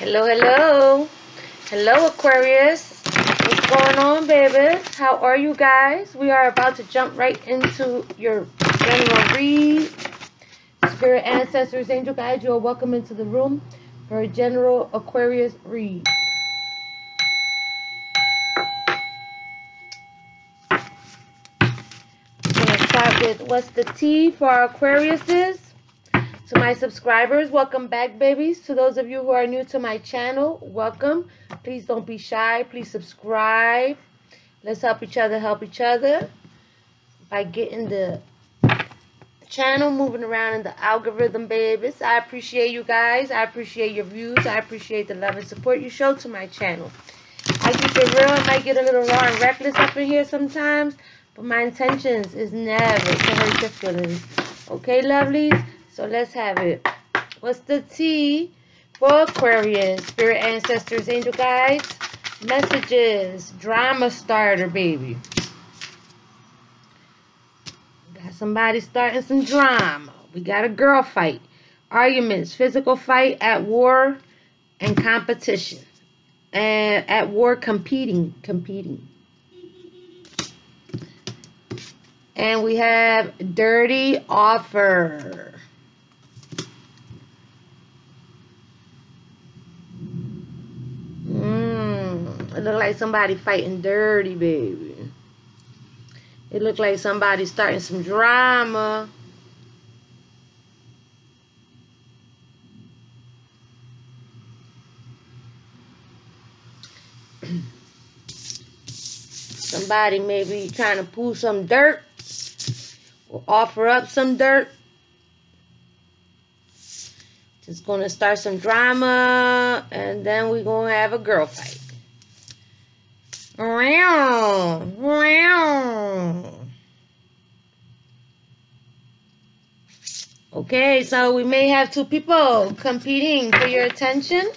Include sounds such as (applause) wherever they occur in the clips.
Hello, hello. Hello, Aquarius. What's going on, babies? How are you guys? We are about to jump right into your general read. Spirit ancestors, angel guides, you are welcome into the room for a general Aquarius read. I'm going to start with what's the T for our Aquariuses. To my subscribers, welcome back, babies. To those of you who are new to my channel, welcome. Please don't be shy. Please subscribe. Let's help each other help each other by getting the channel moving around in the algorithm, babies. I appreciate you guys. I appreciate your views. I appreciate the love and support you show to my channel. I keep it real. I might get a little raw and reckless up in here sometimes, but my intentions is never to hurt your feelings. Okay, lovelies? So let's have it. What's the T for Aquarius? Spirit ancestors, angel guides, messages, drama starter, baby. Got somebody starting some drama. We got a girl fight, arguments, physical fight at war, and competition. And at war, competing, competing. And we have dirty offer. It look like somebody fighting dirty, baby. It look like somebody starting some drama. (clears throat) Somebody maybe trying to pull some dirt or offer up some dirt. Just gonna start some drama and then we're gonna have a girl fight. Okay, so we may have two people competing for your attention.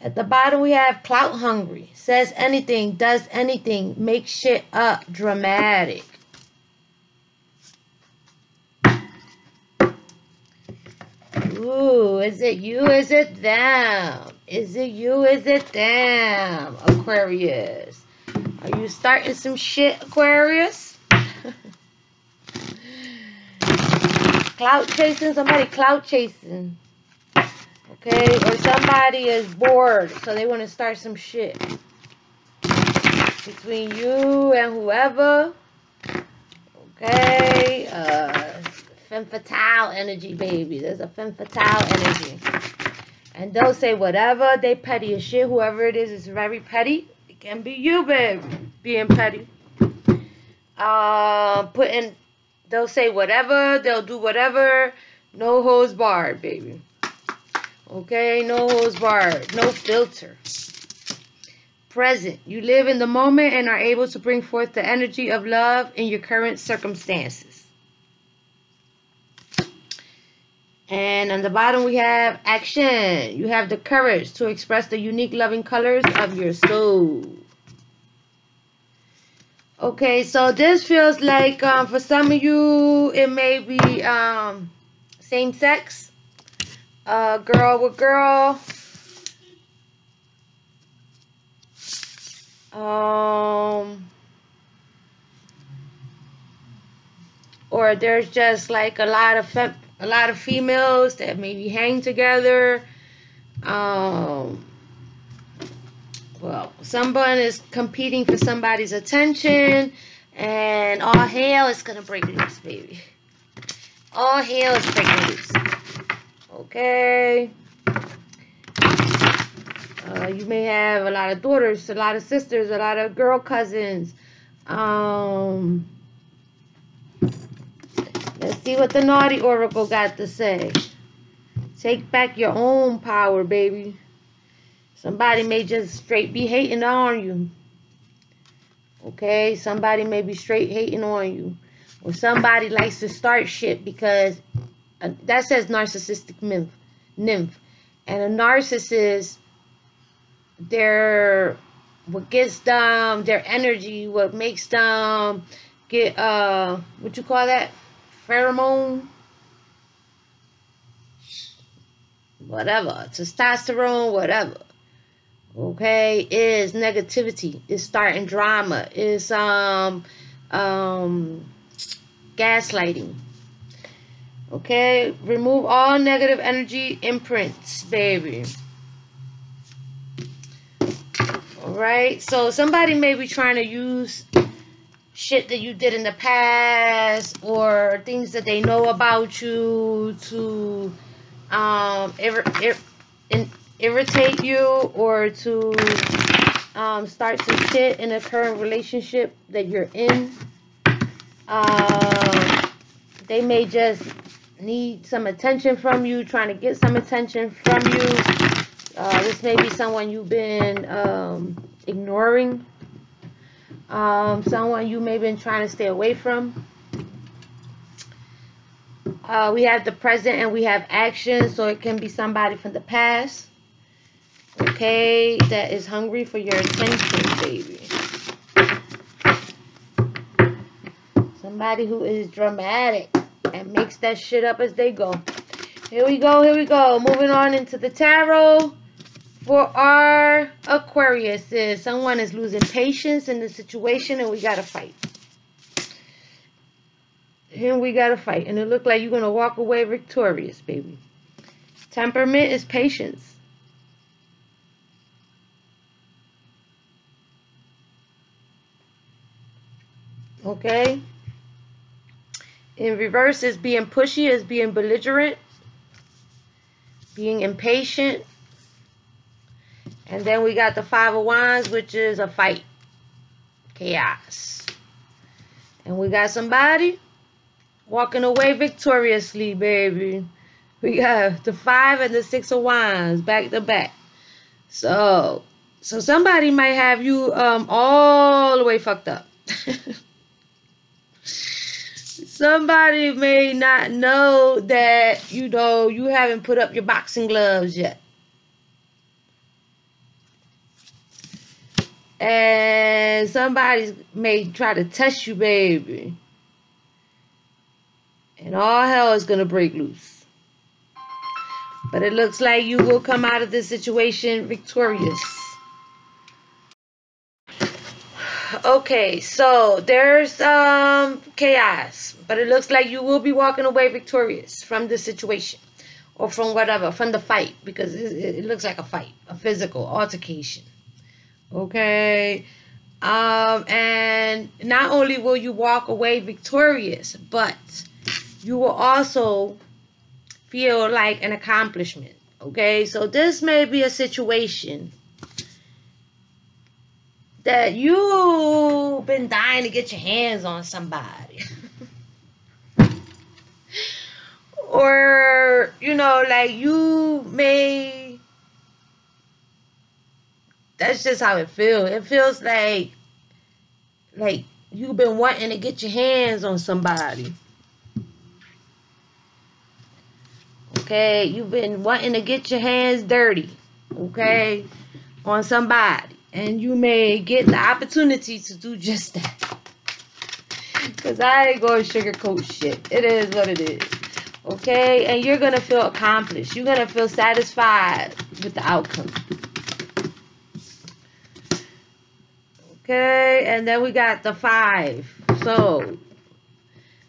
At the bottom, we have clout hungry. Says anything, does anything, make shit up, dramatic. Ooh, is it you? Is it them? Is it you? Is it them? Aquarius. Are you starting some shit, Aquarius? (laughs) clout chasing? Somebody clout chasing. Okay? Or somebody is bored, so they want to start some shit. Between you and whoever. Okay? Uh femme fatale energy, baby. There's a femme fatale energy. And they'll say whatever. They petty as shit. Whoever it is is very petty. It can be you, babe, being petty. Uh, putting, they'll say whatever. They'll do whatever. No hose barred, baby. Okay, no hose barred. No filter. Present. You live in the moment and are able to bring forth the energy of love in your current circumstances. And on the bottom we have action. You have the courage to express the unique loving colors of your soul. Okay, so this feels like um, for some of you it may be um, same sex. Uh, girl with girl. Um, or there's just like a lot of a lot of females that maybe hang together. Um, well, someone is competing for somebody's attention, and all hell is gonna break loose, baby. All hell is breaking loose. Okay. Uh, you may have a lot of daughters, a lot of sisters, a lot of girl cousins. Um, see what the naughty oracle got to say. Take back your own power, baby. Somebody may just straight be hating on you. Okay? Somebody may be straight hating on you. Or somebody likes to start shit because uh, that says narcissistic nymph. nymph. And a narcissist, their what gets them, their energy, what makes them get uh what you call that? Pheromone whatever, testosterone, whatever. Okay, is negativity, is starting drama, is um um gaslighting. Okay, remove all negative energy imprints, baby. Alright, so somebody may be trying to use shit that you did in the past or things that they know about you to um, ir ir irritate you or to um, start some shit in a current relationship that you're in. Uh, they may just need some attention from you, trying to get some attention from you. Uh, this may be someone you've been um, ignoring um, someone you may have been trying to stay away from. Uh, we have the present and we have action, so it can be somebody from the past. Okay, that is hungry for your attention, baby. Somebody who is dramatic and makes that shit up as they go. Here we go, here we go. Moving on into the tarot. For our Aquarius is someone is losing patience in the situation and we got to fight. And we got to fight. And it looked like you're going to walk away victorious, baby. Temperament is patience. Okay. In reverse is being pushy, is being belligerent, being impatient, and then we got the Five of Wands, which is a fight. Chaos. And we got somebody walking away victoriously, baby. We got the Five and the Six of Wands back to back. So, so somebody might have you um all the way fucked up. (laughs) somebody may not know that, you know, you haven't put up your boxing gloves yet. And somebody may try to test you, baby. And all hell is going to break loose. But it looks like you will come out of this situation victorious. Okay, so there's um chaos, but it looks like you will be walking away victorious from the situation or from whatever, from the fight, because it, it looks like a fight, a physical altercation. Okay. Um, and not only will you walk away victorious, but you will also feel like an accomplishment. Okay, so this may be a situation that you've been dying to get your hands on somebody. (laughs) or, you know, like you may that's just how it feels. It feels like like you've been wanting to get your hands on somebody. Okay, you've been wanting to get your hands dirty, okay, on somebody. And you may get the opportunity to do just that. Because I ain't going to sugarcoat shit. It is what it is. Okay? And you're going to feel accomplished. You're going to feel satisfied with the outcome. Okay, and then we got the five. So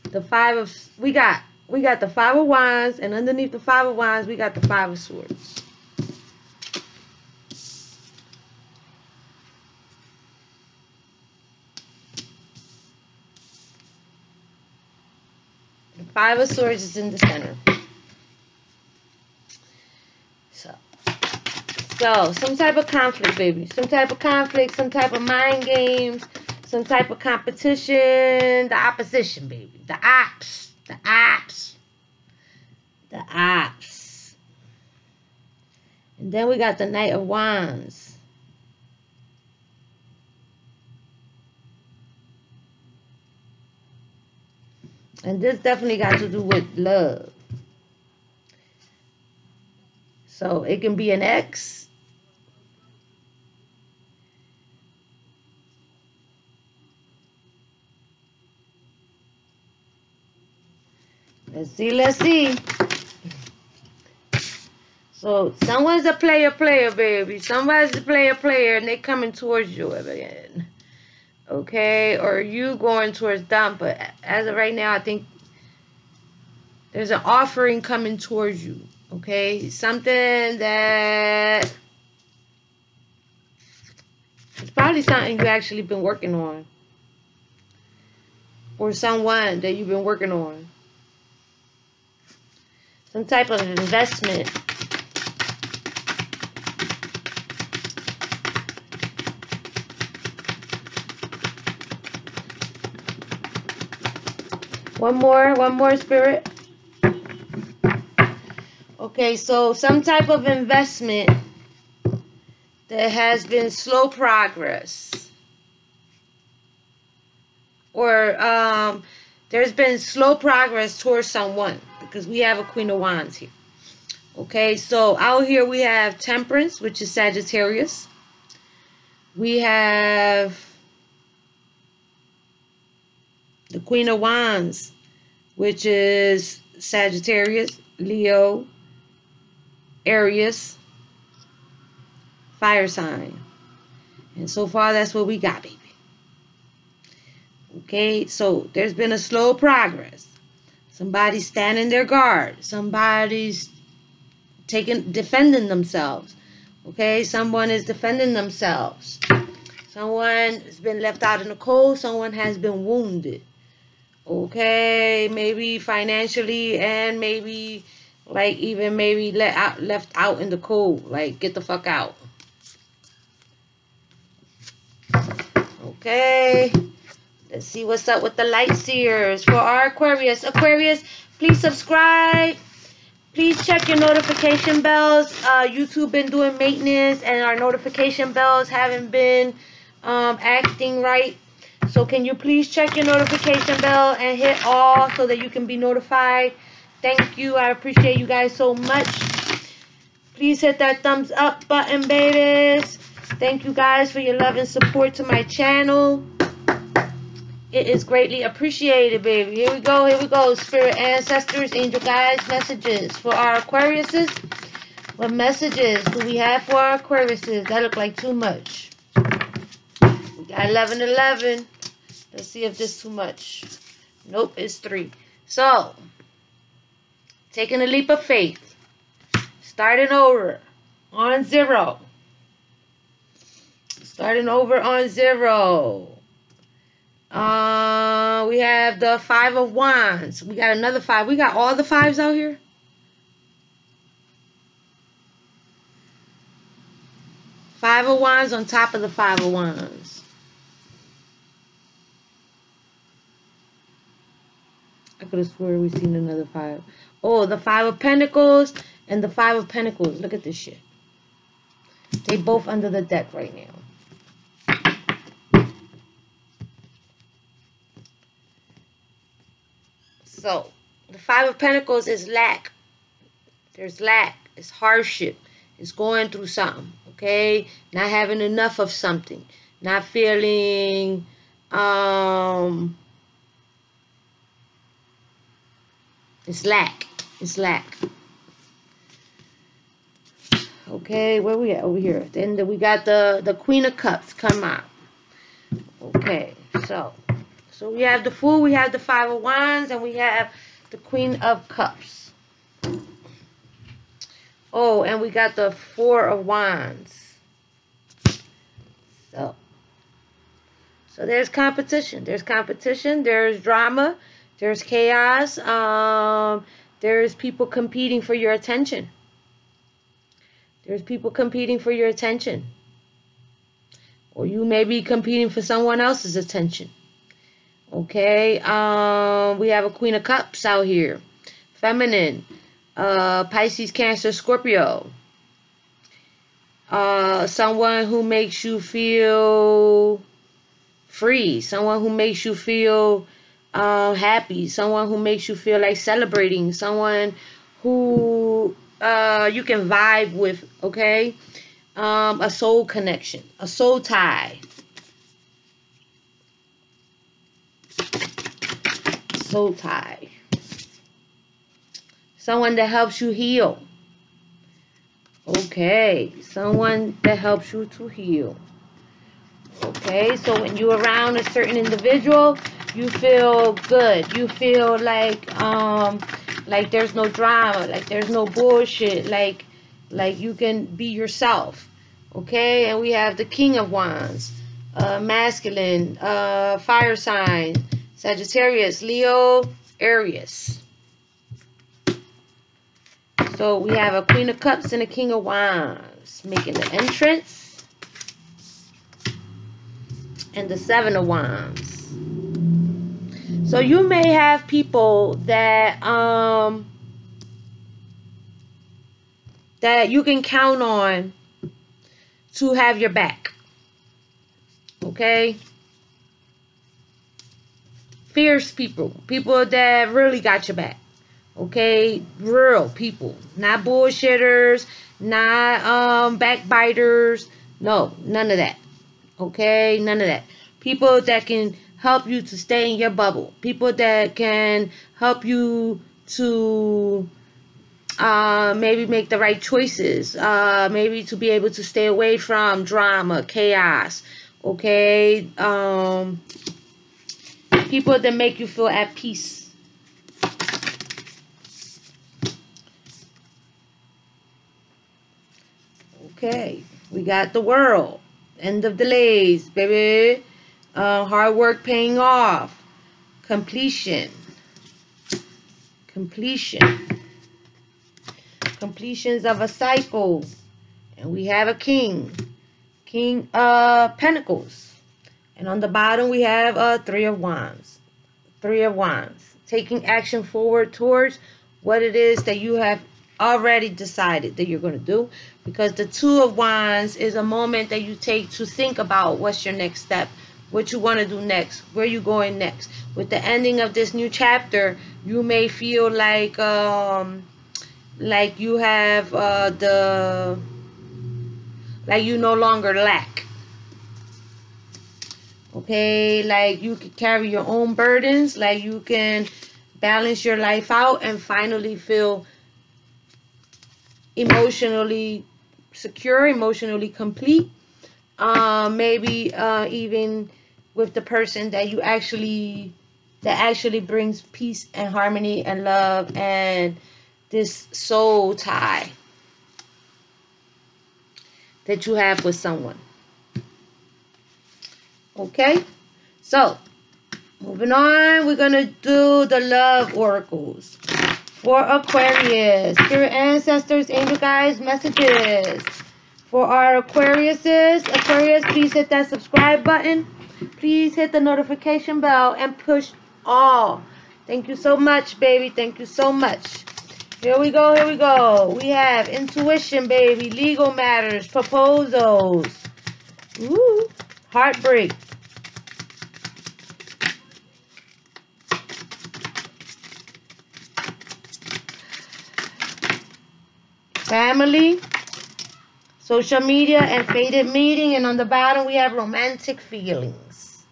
the five of we got we got the five of wands, and underneath the five of wands, we got the five of swords. The five of swords is in the center. So, some type of conflict, baby. Some type of conflict, some type of mind games, some type of competition. The opposition, baby. The ops. The ops. The ops. And then we got the Knight of Wands. And this definitely got to do with love. So it can be an ex Let's see, let's see. So someone's a player, player, baby. Somebody's a player, player, and they coming towards you again. Okay, or you going towards them. But as of right now, I think there's an offering coming towards you. Okay, something that it's probably something you actually been working on, or someone that you've been working on. Some type of investment One more, one more spirit. Okay, so some type of investment that has been slow progress. Or um, there's been slow progress towards someone because we have a Queen of Wands here. Okay, so out here we have Temperance, which is Sagittarius. We have the Queen of Wands, which is Sagittarius, Leo, Aries, fire sign. And so far, that's what we got, baby. Okay, so there's been a slow progress. Somebody's standing their guard. Somebody's taking defending themselves. Okay, someone is defending themselves. Someone has been left out in the cold. Someone has been wounded okay maybe financially and maybe like even maybe let out left out in the cold like get the fuck out okay let's see what's up with the light seers for our aquarius aquarius please subscribe please check your notification bells uh youtube been doing maintenance and our notification bells haven't been um acting right so can you please check your notification bell and hit all so that you can be notified. Thank you. I appreciate you guys so much. Please hit that thumbs up button, babies. Thank you guys for your love and support to my channel. It is greatly appreciated, baby. Here we go. Here we go. Spirit ancestors, angel guides, messages for our Aquariuses. What messages do we have for our Aquariuses? That look like too much. We got 11 11. Let's see if this is too much. Nope, it's three. So, taking a leap of faith. Starting over on zero. Starting over on zero. Uh, we have the five of wands. We got another five. We got all the fives out here. Five of wands on top of the five of wands. I could have sworn we seen another five. Oh, the five of pentacles and the five of pentacles. Look at this shit. They both under the deck right now. So, the five of pentacles is lack. There's lack. It's hardship. It's going through something. Okay? Not having enough of something. Not feeling um It's lack. It's lack. Okay, where we at over here? Then we got the the Queen of Cups come out. Okay, so so we have the Fool, we have the Five of Wands, and we have the Queen of Cups. Oh, and we got the Four of Wands. So so there's competition. There's competition. There's drama. There's chaos. Um, there's people competing for your attention. There's people competing for your attention. Or you may be competing for someone else's attention. Okay. Um, we have a Queen of Cups out here. Feminine. Uh, Pisces, Cancer, Scorpio. Uh, someone who makes you feel free. Someone who makes you feel um, happy, someone who makes you feel like celebrating, someone who uh, you can vibe with, okay? Um, a soul connection, a soul tie. Soul tie. Someone that helps you heal. Okay, someone that helps you to heal. Okay, so when you're around a certain individual, you feel good. You feel like um like there's no drama, like there's no bullshit, like like you can be yourself. Okay, and we have the King of Wands, uh, masculine, uh, fire sign, Sagittarius, Leo, Aries. So we have a Queen of Cups and a King of Wands making the entrance. And the Seven of Wands. So you may have people that um that you can count on to have your back. Okay? Fierce people, people that really got your back. Okay? Real people, not bullshitters, not um backbiters. No, none of that. Okay? None of that. People that can help you to stay in your bubble. People that can help you to uh, maybe make the right choices. Uh, maybe to be able to stay away from drama, chaos. Okay. Um, people that make you feel at peace. Okay. We got the world. End of delays, baby. Uh, hard work paying off. Completion. Completion. Completions of a cycle. And we have a king. King of Pentacles. And on the bottom we have a Three of Wands. Three of Wands. Taking action forward towards what it is that you have already decided that you're going to do. Because the Two of Wands is a moment that you take to think about what's your next step what you want to do next, where you going next. With the ending of this new chapter, you may feel like um like you have uh the like you no longer lack. Okay, like you can carry your own burdens, like you can balance your life out and finally feel emotionally secure, emotionally complete. Uh, maybe uh, even with the person that you actually that actually brings peace and harmony and love and this soul tie that you have with someone. Okay? So, moving on, we're going to do the love oracles for Aquarius. Spirit ancestors, angel guides, messages. For our Aquariuses, Aquarius, please hit that subscribe button please hit the notification bell and push all. Thank you so much, baby. Thank you so much. Here we go, here we go. We have intuition, baby, legal matters, proposals. Ooh, heartbreak. Family, social media, and fated meeting. And on the bottom, we have romantic feelings.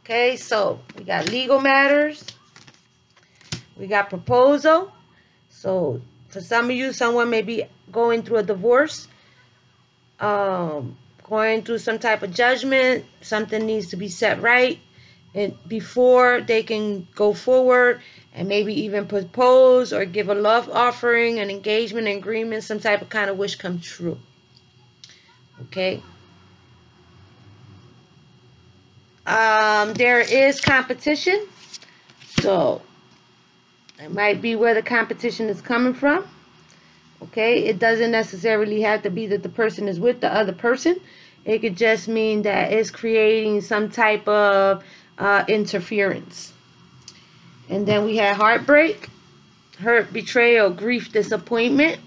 Okay, so we got legal matters. We got proposal. So for some of you, someone may be going through a divorce, um, going through some type of judgment. Something needs to be set right and before they can go forward and maybe even propose or give a love offering, an engagement, an agreement, some type of kind of wish come true. Okay. Um, there is competition. So, it might be where the competition is coming from. Okay, it doesn't necessarily have to be that the person is with the other person. It could just mean that it's creating some type of uh, interference. And then we have heartbreak, hurt, betrayal, grief, disappointment.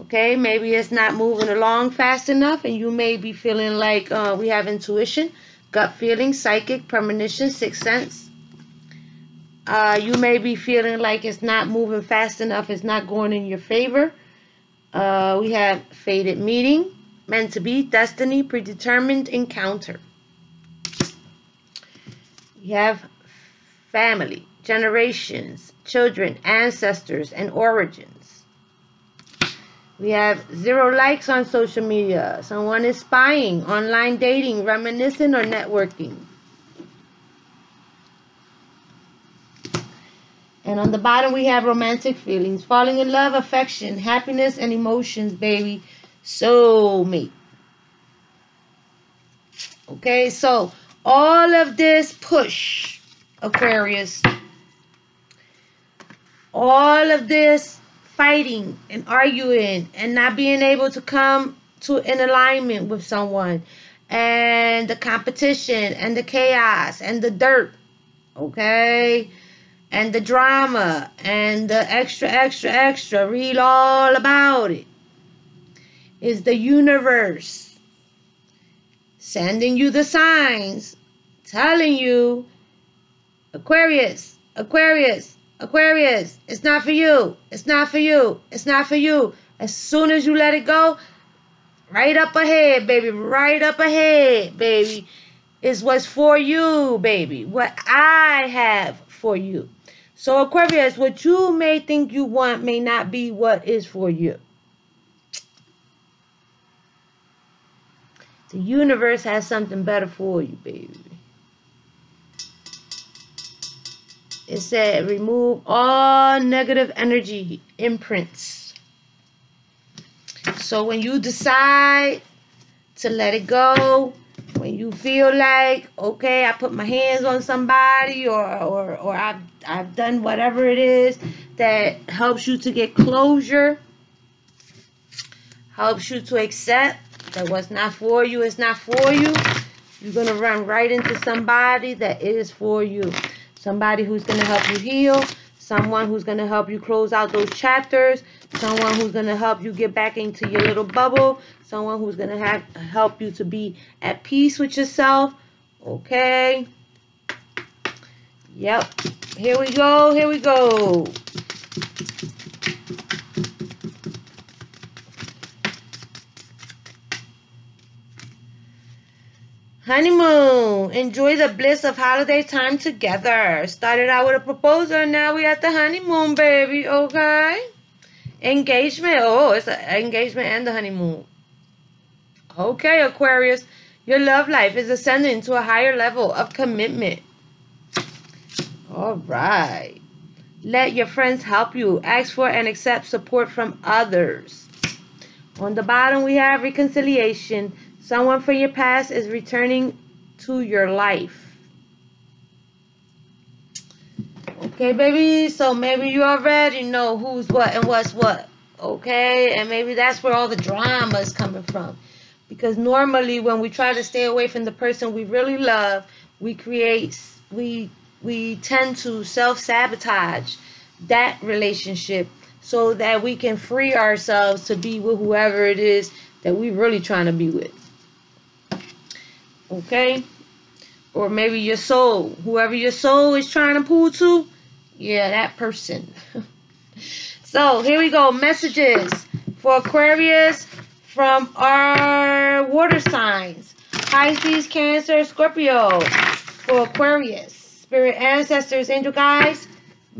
Okay, maybe it's not moving along fast enough, and you may be feeling like uh, we have intuition gut feeling, psychic, premonition, sixth sense. Uh, you may be feeling like it's not moving fast enough, it's not going in your favor. Uh, we have fated meeting, meant to be, destiny, predetermined encounter. We have family, generations, children, ancestors, and origins. We have zero likes on social media. Someone is spying, online dating, reminiscing, or networking. And on the bottom, we have romantic feelings, falling in love, affection, happiness, and emotions, baby. Soulmate. Okay, so all of this push, Aquarius, all of this fighting and arguing and not being able to come to an alignment with someone and the competition and the chaos and the dirt, okay? And the drama and the extra, extra, extra. Read all about it. Is the universe sending you the signs, telling you, Aquarius, Aquarius, Aquarius, it's not for you. It's not for you. It's not for you. As soon as you let it go, right up ahead, baby, right up ahead, baby, is what's for you, baby. What I have for you. So, Aquarius, what you may think you want may not be what is for you. The universe has something better for you, baby. It said remove all negative energy imprints. So when you decide to let it go, when you feel like, okay, I put my hands on somebody or or or I've I've done whatever it is that helps you to get closure, helps you to accept that what's not for you is not for you, you're going to run right into somebody that is for you. Somebody who's going to help you heal, someone who's going to help you close out those chapters, someone who's going to help you get back into your little bubble, someone who's going to have help you to be at peace with yourself. Okay. Yep. Here we go. Here we go. Honeymoon. Enjoy the bliss of holiday time together. Started out with a proposal, now we at the honeymoon, baby. Okay. Engagement. Oh, it's an engagement and the honeymoon. Okay, Aquarius. Your love life is ascending to a higher level of commitment. All right. Let your friends help you. Ask for and accept support from others. On the bottom, we have reconciliation. Someone from your past is returning to your life. Okay, baby. So maybe you already know who's what and what's what. Okay, and maybe that's where all the drama is coming from. Because normally, when we try to stay away from the person we really love, we create, we we tend to self sabotage that relationship so that we can free ourselves to be with whoever it is that we really trying to be with okay? Or maybe your soul, whoever your soul is trying to pull to, yeah, that person. (laughs) so here we go, messages for Aquarius from our water signs. Pisces, Cancer, Scorpio for Aquarius. Spirit ancestors, angel guides,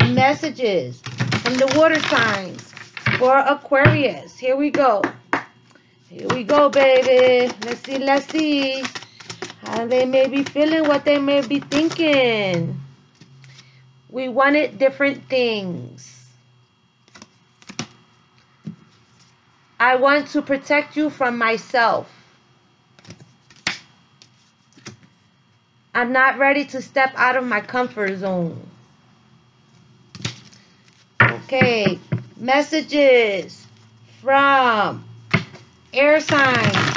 messages from the water signs for Aquarius. Here we go. Here we go, baby. Let's see, let's see how they may be feeling, what they may be thinking. We wanted different things. I want to protect you from myself. I'm not ready to step out of my comfort zone. Okay, messages from air signs.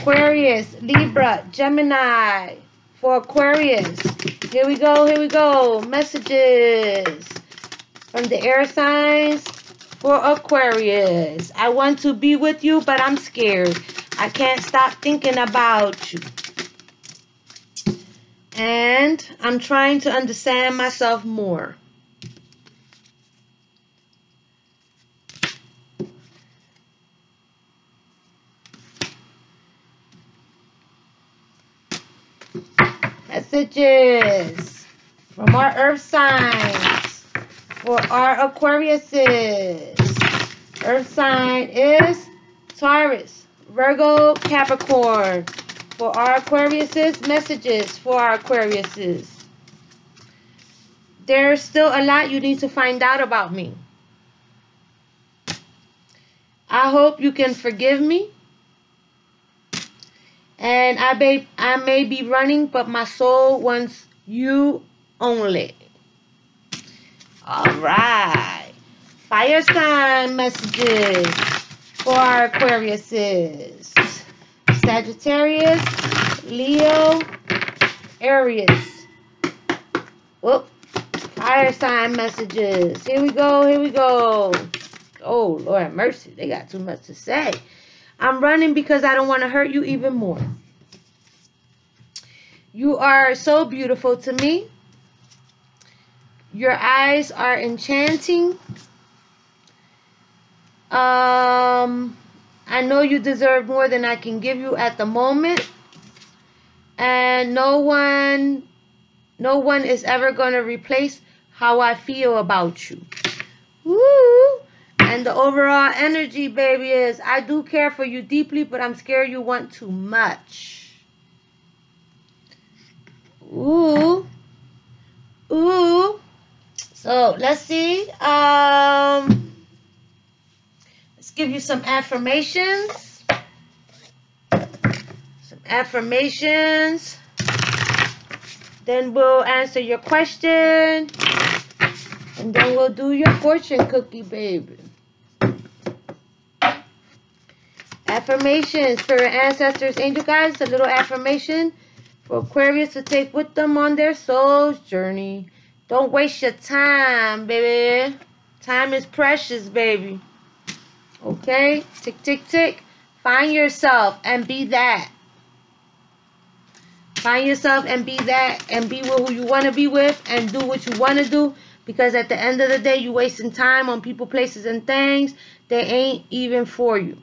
Aquarius, Libra, Gemini for Aquarius. Here we go, here we go. Messages from the air signs for Aquarius. I want to be with you, but I'm scared. I can't stop thinking about you. And I'm trying to understand myself more. Messages from our earth signs for our Aquariuses. Earth sign is Taurus, Virgo, Capricorn. For our Aquariuses, messages for our Aquariuses. There's still a lot you need to find out about me. I hope you can forgive me. And I may, I may be running, but my soul wants you only. All right. Fire sign messages for our Aquariuses. Sagittarius, Leo, Aries. Whoop. Fire sign messages. Here we go. Here we go. Oh, Lord mercy. They got too much to say. I'm running because I don't want to hurt you even more. You are so beautiful to me. Your eyes are enchanting. Um, I know you deserve more than I can give you at the moment. And no one, no one is ever going to replace how I feel about you. Woo! And the overall energy, baby, is I do care for you deeply, but I'm scared you want too much. Ooh. Ooh. So let's see. Um, let's give you some affirmations. Some affirmations. Then we'll answer your question. And then we'll do your fortune cookie, baby. Affirmations for your ancestors, angel guides, a little affirmation for Aquarius to take with them on their soul's journey. Don't waste your time, baby. Time is precious, baby. Okay? Tick, tick, tick. Find yourself and be that. Find yourself and be that and be with who you want to be with and do what you want to do because at the end of the day, you're wasting time on people, places, and things that ain't even for you.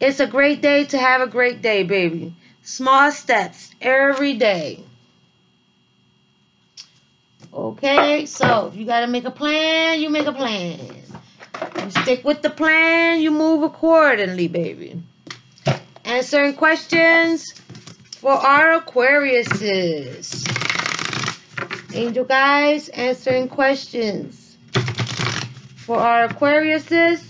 It's a great day to have a great day, baby. Small steps every day. Okay, so you got to make a plan, you make a plan. You stick with the plan, you move accordingly, baby. Answering questions for our Aquariuses. Angel guys, answering questions for our Aquariuses.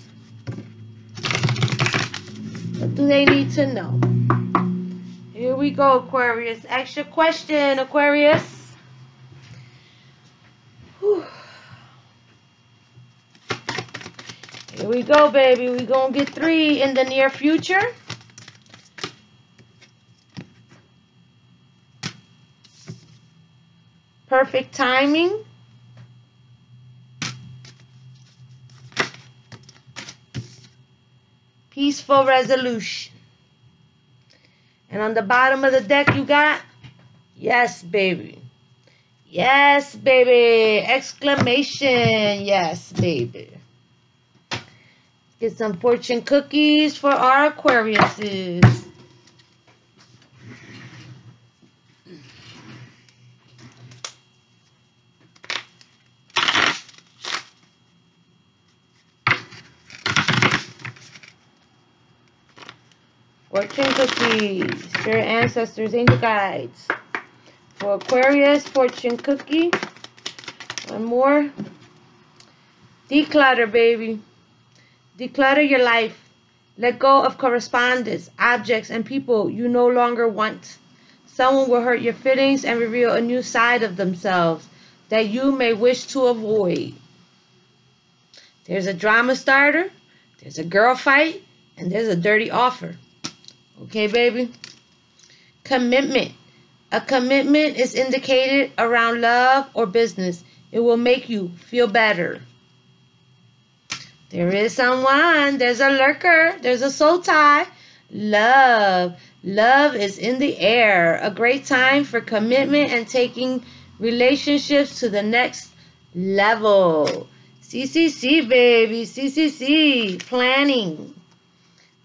Do they need to know? Here we go, Aquarius. Extra question, Aquarius. Whew. Here we go, baby. we going to get three in the near future. Perfect timing. Peaceful resolution. And on the bottom of the deck, you got, yes, baby. Yes, baby. Exclamation. Yes, baby. Get some fortune cookies for our Aquariuses. Fortune cookies. Spirit ancestors, angel guides. For Aquarius, fortune cookie. One more. Declutter, baby. Declutter your life. Let go of correspondence, objects, and people you no longer want. Someone will hurt your feelings and reveal a new side of themselves that you may wish to avoid. There's a drama starter, there's a girl fight, and there's a dirty offer. Okay, baby? Commitment. A commitment is indicated around love or business. It will make you feel better. There is someone. There's a lurker. There's a soul tie. Love. Love is in the air. A great time for commitment and taking relationships to the next level. CCC, baby. CCC. Planning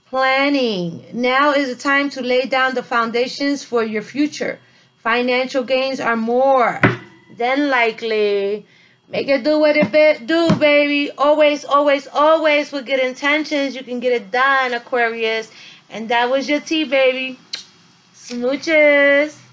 planning. Now is the time to lay down the foundations for your future. Financial gains are more than likely. Make it do what it do, baby. Always, always, always with good intentions. You can get it done, Aquarius. And that was your tea, baby. Smooches.